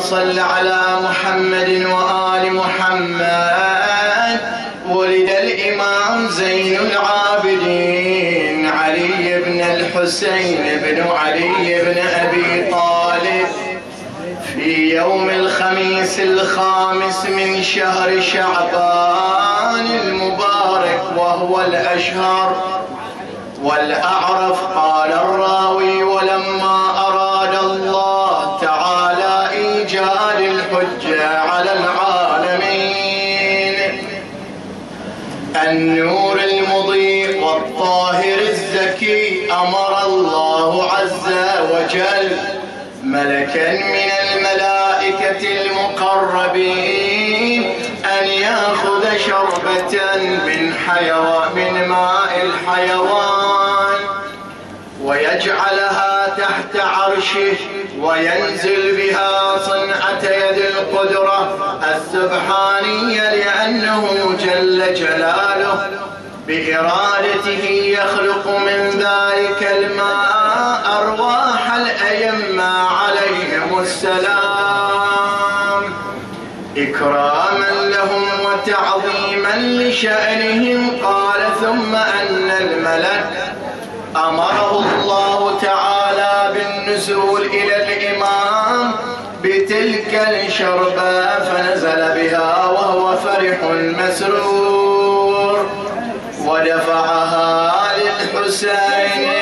صل على محمد وآل محمد. ولد الإمام زين العابدين علي بن الحسين بن علي بن أبي طالب. في يوم الخميس الخامس من شهر شعبان المبارك وهو الأشهر. والأعرف قال الراوي ولما الحجة على العالمين. النور المضيء والطاهر الزكي أمر الله عز وجل. ملكا من الملائكة المقربين أن يأخذ شربة من حيوان من ماء الحيوان ويجعلها تحت عرشه وينزل بها صنعة يد القدرة السبحانية لأنه جل جلاله بإرادته يخلق من ذلك الماء أرواح الأئمة عليهم السلام. إكراما لهم وتعظيما لشأنهم قال ثم أن الملك أمره الله تعالى بالنزول إلى الإمام بتلك الشربة فنزل بها وهو فرح مسرور. ودفعها للحسين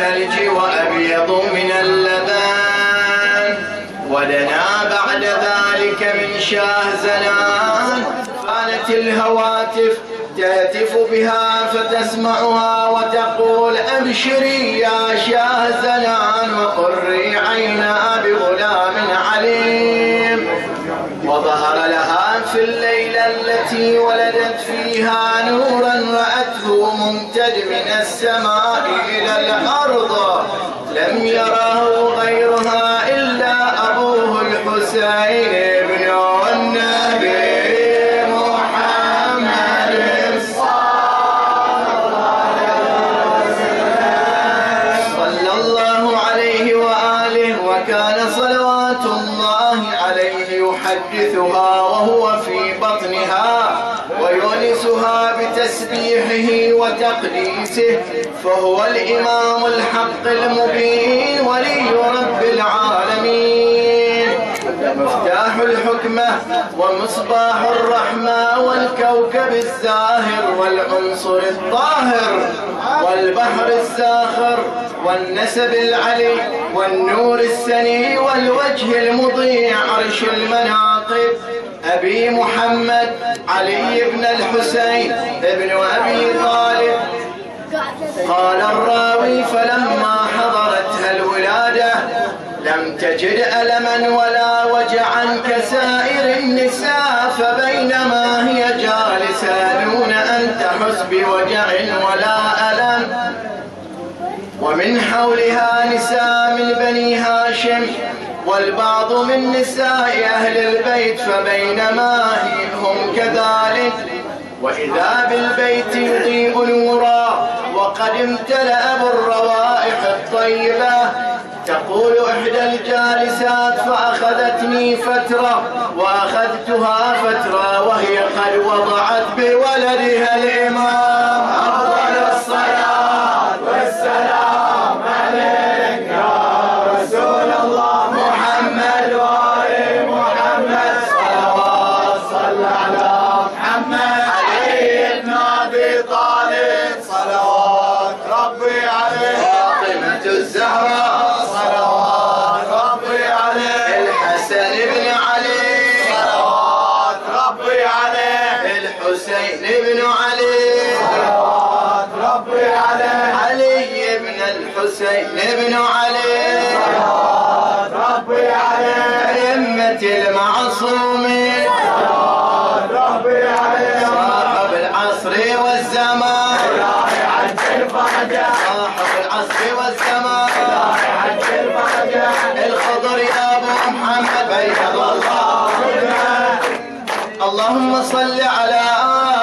الثلج وأبيض من اللبن ودنا بعد ذلك من شاه زنان. كانت الهواتف تهتف بها فتسمعها وتقول أبشري يا شاه زنان وقري عينا بغلام عليم. وظهر لها في الليلة التي ولدت فيها نورا رأته ممتد من السماء إلى الأرض لم يره غيرها إلا أبوه الحسين بن النبي محمد صلى الله عليه وآله وكان صلوات الله عليه يحدثها وهو في بطنها ويونسها بتسبيحه وتقديسه فهو الإمام الحق المبين ولي رب العالمين. مفتاح الحكمة ومصباح الرحمة والكوكب الزاهر والعنصر الطاهر والبحر الزاخر والنسب العلي والنور السني والوجه المضيء عرش المناقب. أبي محمد علي بن الحسين ابن أبي طالب. قال الراوي فلما حضرتها الولادة لم تجد ألما ولا وجعا كسائر النساء فبينما هي جالسة دون أن تحس بوجع ولا ألم. ومن حولها نساء من بني هاشم والبعض من نساء أهل البيت فبينما هم كذلك. وإذا بالبيت يضيء نورا وقد امتلأ بالروائح الطيبة. تقول إحدى الجالسات فأخذتني فترة وأخذتها فترة وهي قد وضعت بولدها الإمام. الحسين بن علي. صلوات ربي عليه. علي بن الحسين بن علي. صلوات ربي عليه. أئمة المعصومين صلوات ربي عليه. صاحب العصر والزمان. إلهي عجل فرجه صاحب العصر والزمان. عجل فرجه الخضر يا أبو محمد. بيض الله. اللهم صل على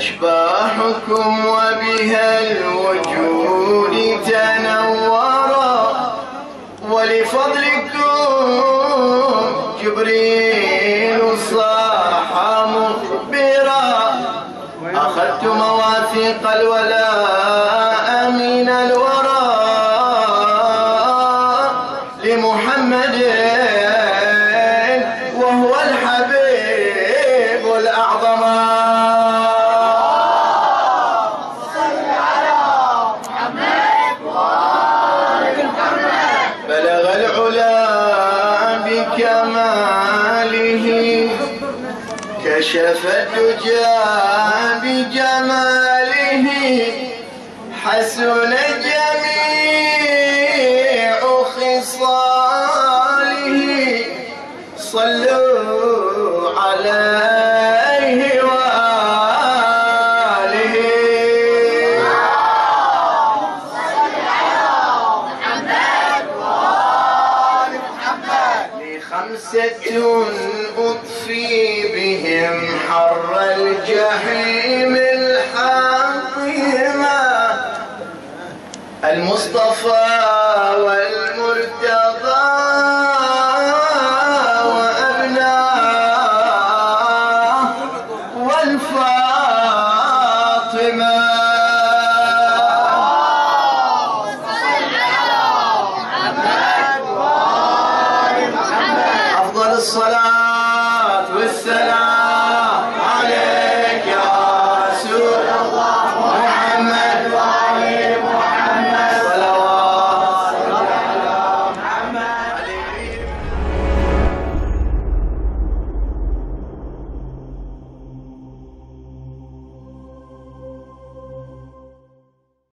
أشباحكم وبها الوجود تنورا ولفضلكم جبريل صاح مخبرا. أخذت مواثيق الولاء كشف الدجى بجماله حسن جميع خصاله. صلوا عليه وآله. لخمسة بهم حر الجحيم الحاطمة المصطفى